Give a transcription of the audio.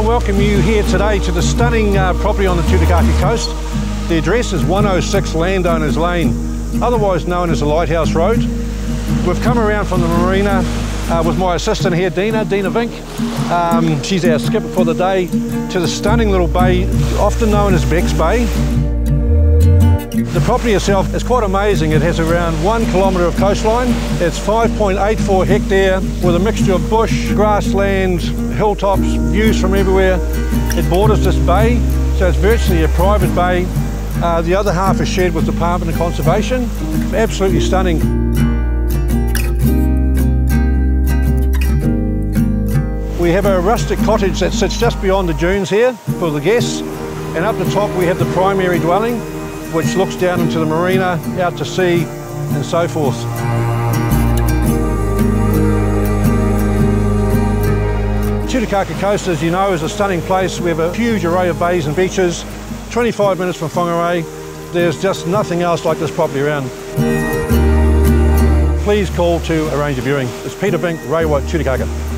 to welcome you here today to the stunning uh, property on the Tutukaka coast. The address is 106 Landowners Lane, otherwise known as the Lighthouse Road. We've come around from the marina uh, with my assistant here, Dina, Dina Vink. Um, she's our skipper for the day to the stunning little bay, often known as Beck's Bay. The property itself is quite amazing. It has around one kilometre of coastline. It's 5.84 hectare with a mixture of bush, grassland, hilltops, views from everywhere. It borders this bay, so it's virtually a private bay. Uh, the other half is shared with the Department of Conservation. Absolutely stunning. We have a rustic cottage that sits just beyond the dunes here for the guests. And up the top we have the primary dwelling, which looks down into the marina, out to sea and so forth. Tutukaka Coast, as you know, is a stunning place. We have a huge array of bays and beaches, 25 minutes from Whangarei. There's just nothing else like this property around. Please call to arrange a viewing. It's Peter Vink, Reiwa, Tutukaka.